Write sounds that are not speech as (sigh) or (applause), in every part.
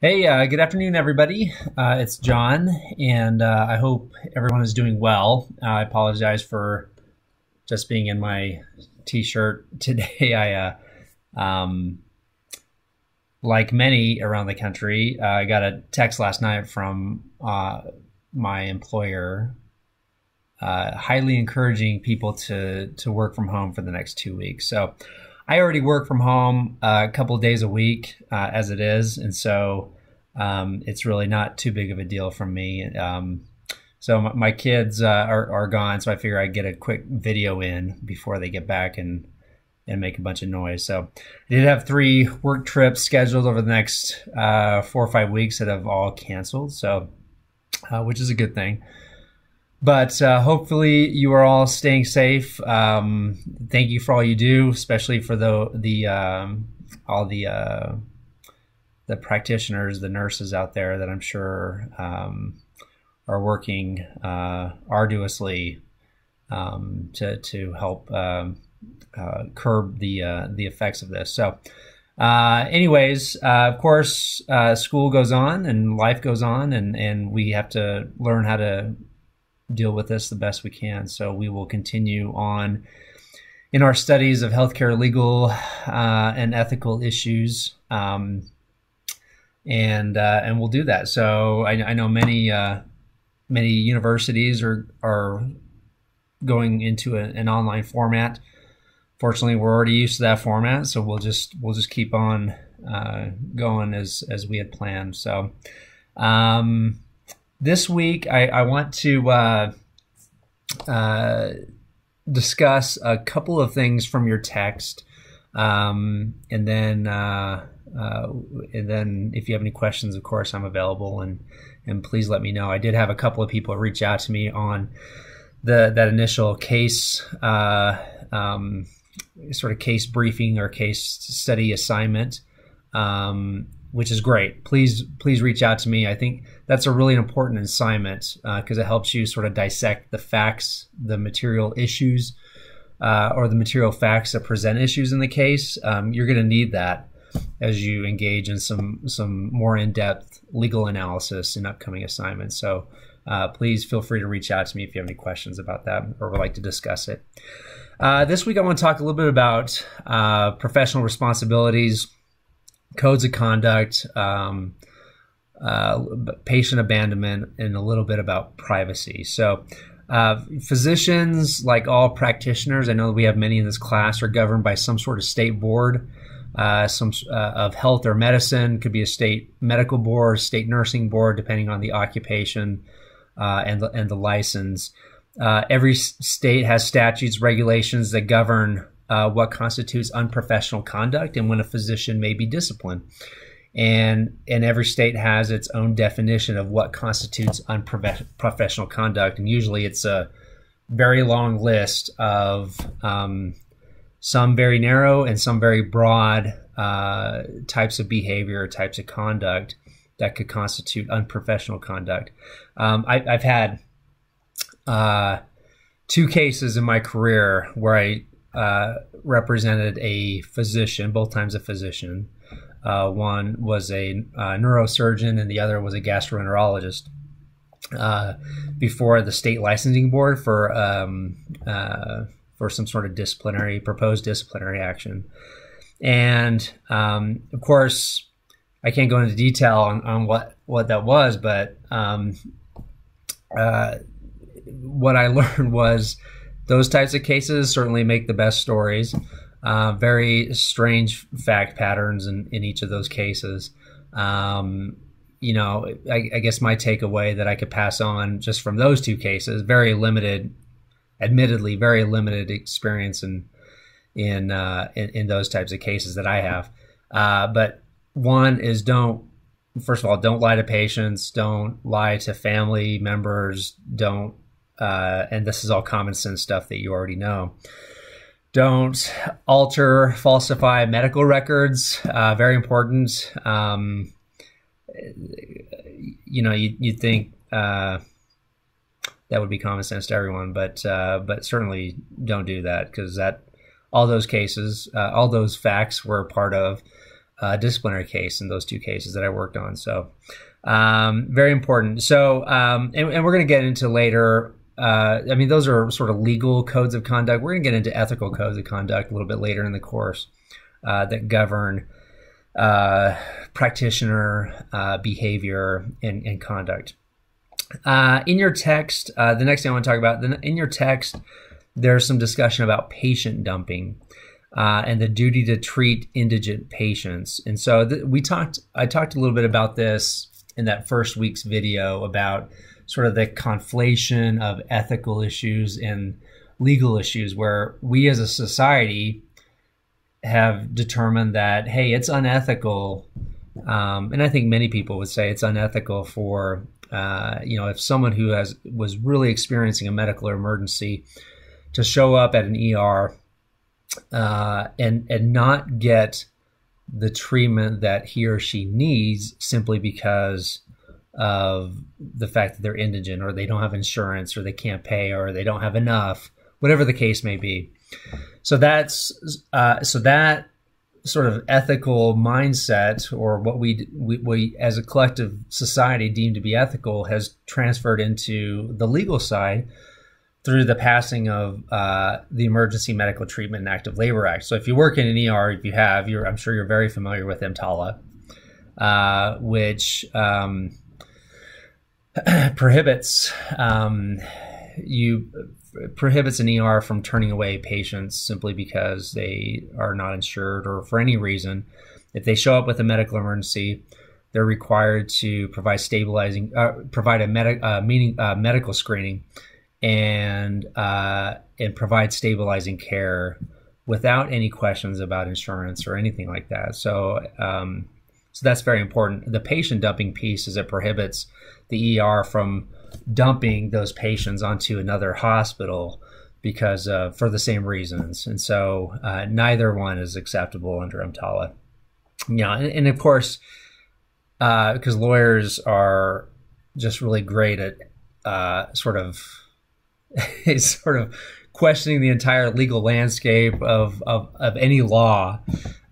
Hey, uh, good afternoon, everybody. Uh, it's John, and uh, I hope everyone is doing well. Uh, I apologize for just being in my t-shirt (laughs) today. I, uh, um, like many around the country, uh, I got a text last night from my employer, highly encouraging people to to work from home for the next two weeks. So I already work from home uh, a couple days a week uh, as it is, and so um, it's really not too big of a deal for me. Um, so my, my kids uh, are, are gone, so I figure I'd get a quick video in before they get back and and make a bunch of noise. So I did have three work trips scheduled over the next uh, four or five weeks that have all canceled. So uh, which is a good thing. But uh, hopefully you are all staying safe. Um, thank you for all you do, especially for the the um, all the uh, the practitioners, the nurses out there that I'm sure um, are working uh, arduously um, to to help um, uh, curb the uh, the effects of this. So. Uh, anyways, uh, of course, uh, school goes on and life goes on, and, and we have to learn how to deal with this the best we can. So we will continue on in our studies of healthcare legal uh, and ethical issues. Um, and uh, and we'll do that. So I, I know many uh, many universities are are going into a, an online format. Fortunately, we're already used to that format, so we'll just we'll just keep on uh, going as as we had planned. So. Um, this week I, I want to uh, uh, discuss a couple of things from your text, um, and then uh, uh, and then if you have any questions, of course I'm available and and please let me know. I did have a couple of people reach out to me on the that initial case. Uh, um, sort of case briefing or case study assignment um, which is great. Please, please reach out to me. I think that's a really important assignment because uh, it helps you sort of dissect the facts, the material issues, uh, or the material facts that present issues in the case. Um, you're going to need that as you engage in some some more in-depth legal analysis in upcoming assignments. So. Uh, please feel free to reach out to me if you have any questions about that or would like to discuss it. Uh, this week, I want to talk a little bit about uh, professional responsibilities, codes of conduct, um, uh, patient abandonment, and a little bit about privacy. So, uh, physicians, like all practitioners, I know we have many in this class, are governed by some sort of state board. Uh, some uh, of health or medicine could be a state medical board, state nursing board, depending on the occupation uh, and the, and the license. Uh, every state has statutes, regulations that govern uh, what constitutes unprofessional conduct and when a physician may be disciplined. And, and every state has its own definition of what constitutes unprofessional conduct. And usually it's a very long list of um, some very narrow and some very broad uh, types of behavior, or types of conduct that could constitute unprofessional conduct. Um, I, have had uh, two cases in my career where I uh, represented a physician, both times a physician. Uh, one was a uh, neurosurgeon, and the other was a gastroenterologist. Uh, before the state licensing board for um, for some sort of disciplinary proposed disciplinary action, and um, of course, I can't go into detail on, on what what that was, but um, what I (laughs) learned was those types of cases certainly make the best stories. Uh, very strange fact patterns in, in each of those cases. Um, you know, I, I, guess my takeaway that I could pass on just from those two cases, very limited, admittedly, very limited experience in in uh, in, in, those types of cases that I have. Uh, but one is don't first of all don't lie to patients, don't lie to family members, don't uh, and this is all common sense stuff that you already know. Don't alter, falsify medical records. Uh, very important. Um, you know, you, you'd think uh, that would be common sense to everyone, but uh, but certainly don't do that because that all those cases, uh, all those facts were part of a disciplinary case in those two cases that I worked on. So, um, very important. So, um, and, and, we're going to get into later. Uh, I mean, those are sort of legal codes of conduct. We're going to get into ethical codes of conduct a little bit later in the course uh, that govern uh, practitioner uh, behavior and, and conduct. Uh, in your text, the next thing I want to talk about, in your text, there's some discussion about patient dumping uh, and the duty to treat indigent patients. And so th- we talked, I talked a little bit about this in that first week's video about sort of the conflation of ethical issues and legal issues where we as a society have determined that, hey, it's unethical. Um, and I think many people would say it's unethical for, uh, you know, if someone who has was really experiencing a medical emergency to show up at an ER uh, and and not get the treatment that he or she needs simply because of the fact that they're indigent or they don't have insurance or they can't pay or they don't have enough, whatever the case may be. So that's uh, so that sort of ethical mindset or what we, we, we as a collective society deem to be ethical has transferred into the legal side through the passing of uh, the Emergency Medical Treatment and Active Labor Act. So if you work in an ER, if you have, I'm sure you're very familiar with EMTALA, uh, which um, (clears throat) prohibits um, you prohibits an ER from turning away patients simply because they are not insured or for any reason. If they show up with a medical emergency, they're required to provide stabilizing, uh, provide a med- uh, meaning, uh, medical screening and uh, and provide stabilizing care without any questions about insurance or anything like that. So um, so that's very important. The patient dumping piece is it prohibits the ER from dumping those patients onto another hospital because uh, for the same reasons, and so uh, neither one is acceptable under EMTALA. Yeah, and, and of course, because uh, lawyers are just really great at uh, sort of (laughs) sort of questioning the entire legal landscape of, of, of any law.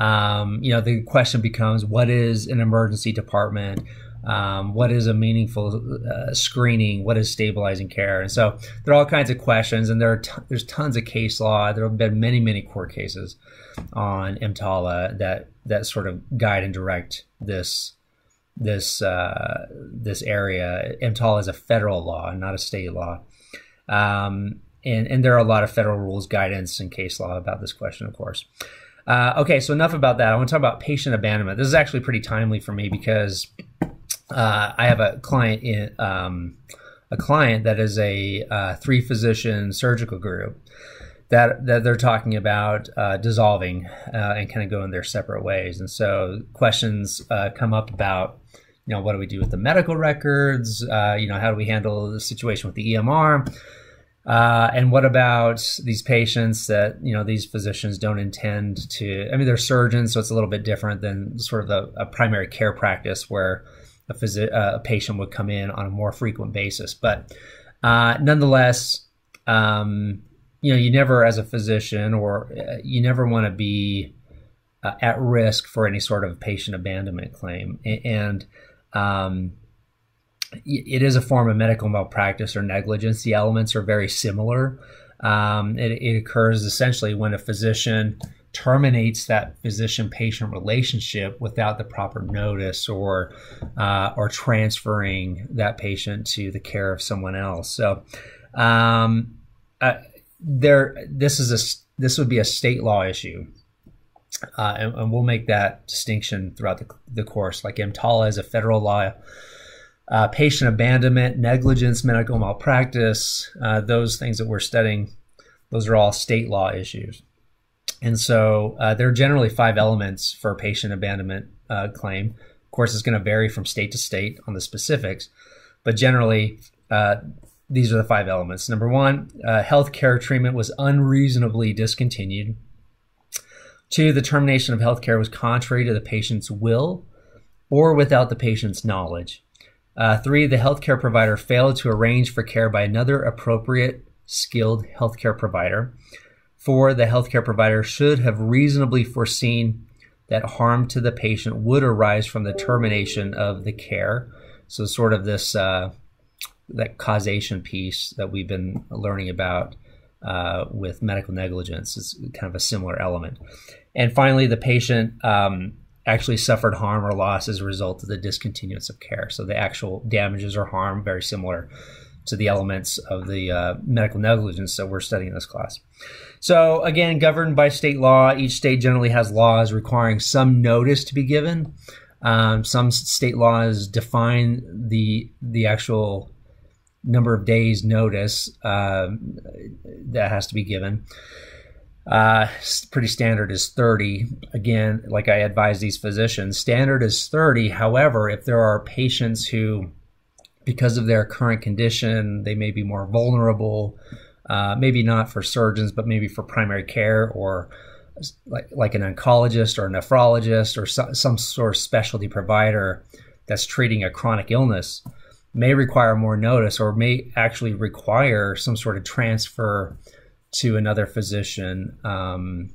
Um, you know, the question becomes what is an emergency department? Um, what is a meaningful uh, screening? What is stabilizing care? And so there are all kinds of questions, and there are t- there's tons of case law. There have been many many court cases on EMTALA that that sort of guide and direct this this uh, this area. EMTALA is a federal law, not a state law. Um, and, and there are a lot of federal rules, guidance, and case law about this question, of course. Uh, okay, so enough about that. I want to talk about patient abandonment. This is actually pretty timely for me because uh, I have a client in um, a client that is a uh, three physician surgical group that that they're talking about uh, dissolving uh, and kind of going their separate ways. And so questions uh, come up about you know what do we do with the medical records? You know how do we handle the situation with the EMR? Uh, and what about these patients that you know these physicians don't intend to? I mean, they're surgeons, so it's a little bit different than sort of a, a primary care practice where a, uh, a, patient would come in on a more frequent basis. But uh, nonetheless, um, you know, you never, as a physician, or uh, you never want to be uh, at risk for any sort of patient abandonment claim, and um, it is a form of medical malpractice or negligence. The elements are very similar. Um, it, it, occurs essentially when a physician terminates that physician-patient relationship without the proper notice or uh, or transferring that patient to the care of someone else. So um, uh, there, this is a this would be a state law issue. Uh, and, and, we'll make that distinction throughout the, the course. Like EMTALA is a federal law uh, patient abandonment, negligence, medical malpractice, uh, those things that we're studying, those are all state law issues. And so uh, there are generally five elements for a patient abandonment uh, claim. Of course, it's going to vary from state to state on the specifics, but generally, uh, these are the five elements. Number one, uh, health care treatment was unreasonably discontinued. Two, the termination of health care was contrary to the patient's will or without the patient's knowledge. Uh, three, the healthcare provider failed to arrange for care by another appropriate skilled healthcare provider. Four, the healthcare provider should have reasonably foreseen that harm to the patient would arise from the termination of the care. So, sort of this uh, that causation piece that we've been learning about uh, with medical negligence is kind of a similar element. And finally, the patient um, actually suffered harm or loss as a result of the discontinuance of care. So the actual damages or harm very similar to the elements of the uh, medical negligence that we're studying in this class. So again, governed by state law, each state generally has laws requiring some notice to be given. Um, some state laws define the the actual number of days notice uh, that has to be given. Uh, pretty standard is 30. Again, like I advise these physicians, standard is 30. However, if there are patients who, because of their current condition, they may be more vulnerable, uh, maybe not for surgeons, but maybe for primary care or like, like an oncologist or a nephrologist or so, some sort of specialty provider that's treating a chronic illness, may require more notice or may actually require some sort of transfer to another physician um,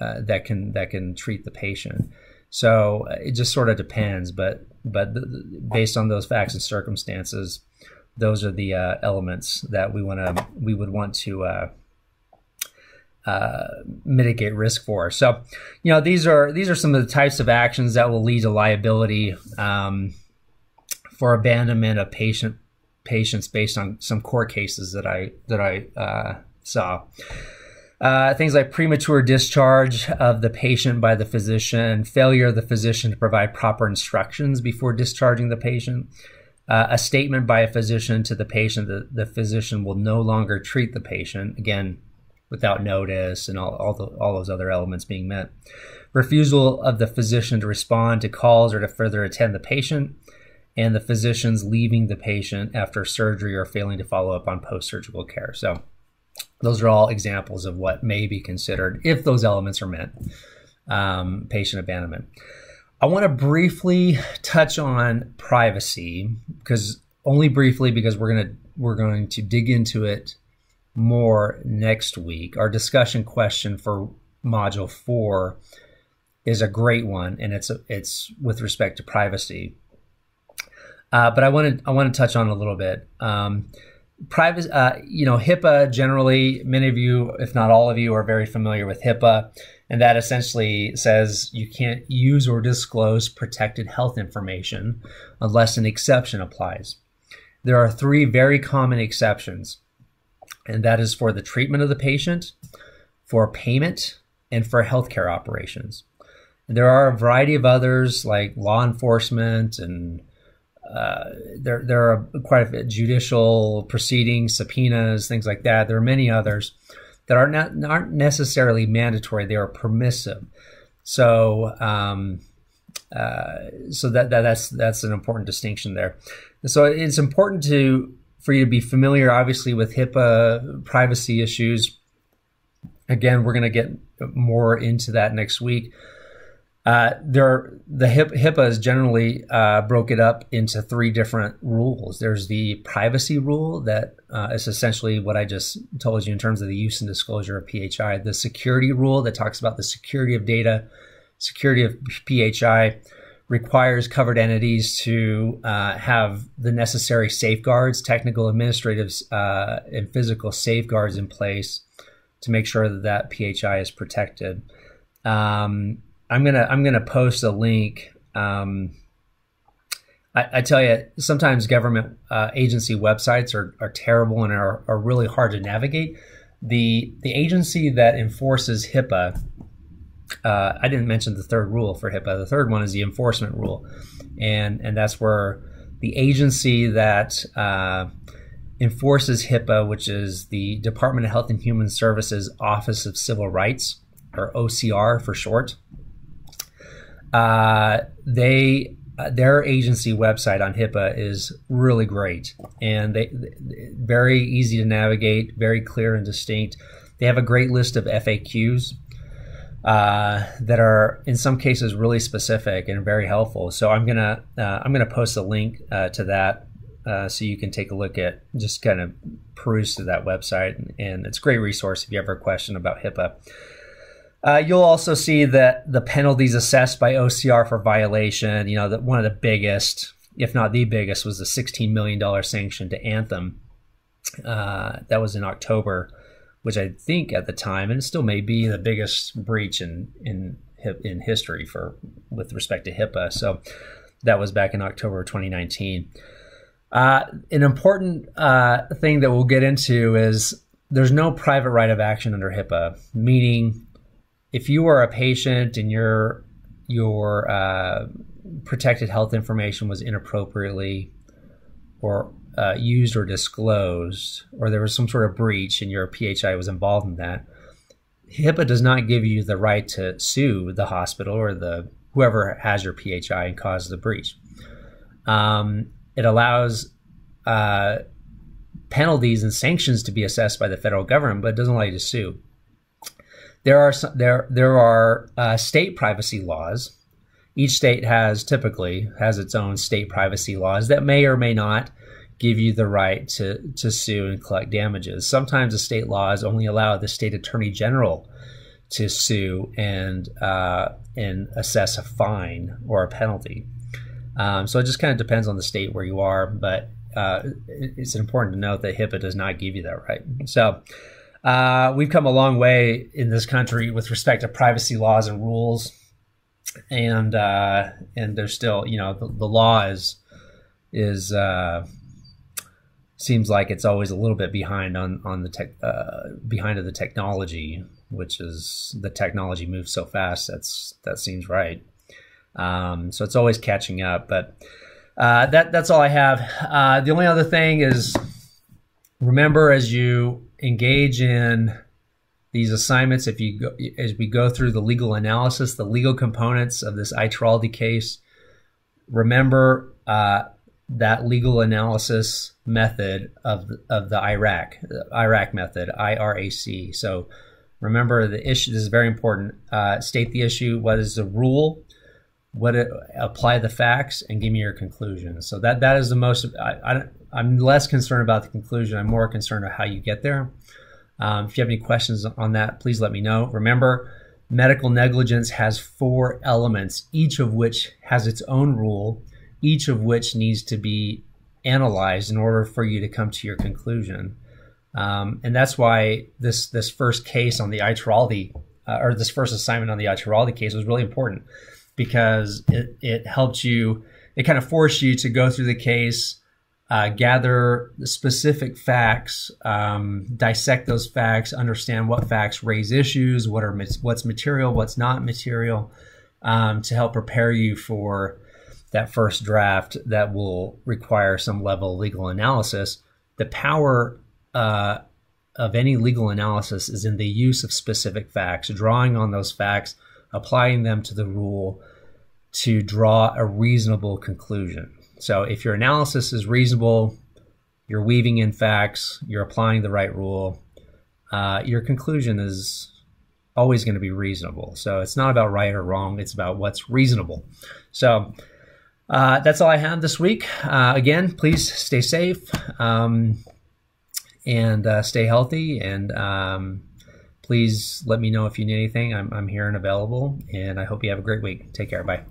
uh, that can that can treat the patient. So uh, it just sort of depends, but but based on those facts and circumstances, those are the uh, elements that we want to we would want to uh, uh, mitigate risk for. So, you know, these are these are some of the types of actions that will lead to liability um, for abandonment of patient patients based on some court cases that I that I saw. Uh, things like premature discharge of the patient by the physician, failure of the physician to provide proper instructions before discharging the patient, uh, a statement by a physician to the patient that the physician will no longer treat the patient, again, without notice and all, all, the, all those other elements being met, refusal of the physician to respond to calls or to further attend the patient, and the physician's leaving the patient after surgery or failing to follow up on post surgical care. So, those are all examples of what may be considered, if those elements are met, um, patient abandonment. I want to briefly touch on privacy because only briefly because we're gonna we're going to dig into it more next week. Our discussion question for module four is a great one, and it's a, it's with respect to privacy. Uh, but I want to I want to touch on a little bit. Um, private, uh, you know, HIPAA generally, many of you, if not all of you, are very familiar with HIPAA. And that essentially says you can't use or disclose protected health information unless an exception applies. There are three very common exceptions, and that is for the treatment of the patient, for payment, and for healthcare operations. There are a variety of others like law enforcement and uh, there there are quite a bit judicial proceedings, subpoenas, things like that. There are many others that are not aren't necessarily mandatory; they are permissive. So um, uh, so that, that that's that's an important distinction there. So it's important to for you to be familiar, obviously, with HIPAA privacy issues. Again, we're going to get more into that next week. Uh, there, the HIPAA is generally uh, it up into three different rules. There's the privacy rule that uh, is essentially what I just told you in terms of the use and disclosure of PHI. The security rule that talks about the security of data, security of PHI requires covered entities to uh, have the necessary safeguards, technical, administrative, uh, and physical safeguards in place to make sure that that PHI is protected. Um, I'm gonna I'm gonna post a link. Um, I, I, tell you, sometimes government uh, agency websites are, are terrible and are, are really hard to navigate. The the agency that enforces HIPAA, uh, I didn't mention the third rule for HIPAA. The third one is the enforcement rule, and and that's where the agency that uh, enforces HIPAA, which is the Department of Health and Human Services Office of Civil Rights, or OCR for short. Uh, they uh, their agency website on HIPAA is really great and they, they, very easy to navigate, very clear and distinct. They have a great list of FAQs uh, that are in some cases really specific and very helpful. So I'm gonna uh, I'm gonna post a link uh, to that uh, so you can take a look at just kind of peruse to that website and, and it's a great resource if you have a question about HIPAA. Uh, you'll also see that the penalties assessed by OCR for violation, you know, that one of the biggest, if not the biggest, was the $16 million sanction to Anthem. Uh, that was in October, which I think at the time, and it still may be the biggest breach in in in history for with respect to HIPAA. So that was back in October 2019. Uh, an important uh, thing that we'll get into is there's no private right of action under HIPAA, meaning if you are a patient and your your uh, protected health information was inappropriately or uh, used or disclosed, or there was some sort of breach and your PHI was involved in that, HIPAA does not give you the right to sue the hospital or the whoever has your PHI and caused the breach. Um, it allows uh, penalties and sanctions to be assessed by the federal government, but it doesn't allow you to sue. There are there there are uh, state privacy laws. Each state has typically has its own state privacy laws that may or may not give you the right to to sue and collect damages. Sometimes the state laws only allow the state attorney general to sue and uh, and assess a fine or a penalty. Um, so it just kind of depends on the state where you are, but uh, it's important to note that HIPAA does not give you that right. So uh, we've come a long way in this country with respect to privacy laws and rules, and uh, and there's still you know the, the law is is uh, seems like it's always a little bit behind on on the tech uh, behind of the technology, which is the technology moves so fast. That's that seems right. Um, so it's always catching up, but uh, that that's all I have. Uh, the only other thing is remember as you engage in these assignments, if you go, as we go through the legal analysis, the legal components of this Aitraldi case, remember uh, that legal analysis method of the, of the IRAC, the IRAC method, IRAC. So remember the issue. This is very important. Uh, state the issue. What is the rule? What it, apply the facts and give me your conclusion. So that that is the most. I, I I'm less concerned about the conclusion. I'm more concerned about how you get there. Um, if you have any questions on that, please let me know. Remember, medical negligence has four elements, each of which has its own rule, each of which needs to be analyzed in order for you to come to your conclusion. Um, and that's why this this first case on the Aitraldi, uh, or this first assignment on the Aitraldi case was really important because it, it helped you, it kind of forced you to go through the case, uh, gather specific facts, um, dissect those facts, understand what facts raise issues, what are what's material, what's not material, um, to help prepare you for that first draft that will require some level of legal analysis. The power uh, of any legal analysis is in the use of specific facts, drawing on those facts, applying them to the rule to draw a reasonable conclusion. So if your analysis is reasonable, you're weaving in facts, you're applying the right rule, uh, your conclusion is always going to be reasonable. So it's not about right or wrong, it's about what's reasonable. So uh, that's all I have this week. Uh, again, please stay safe um, and uh, stay healthy. And um, please let me know if you need anything. I'm, I'm here and available. And I hope you have a great week. Take care. Bye.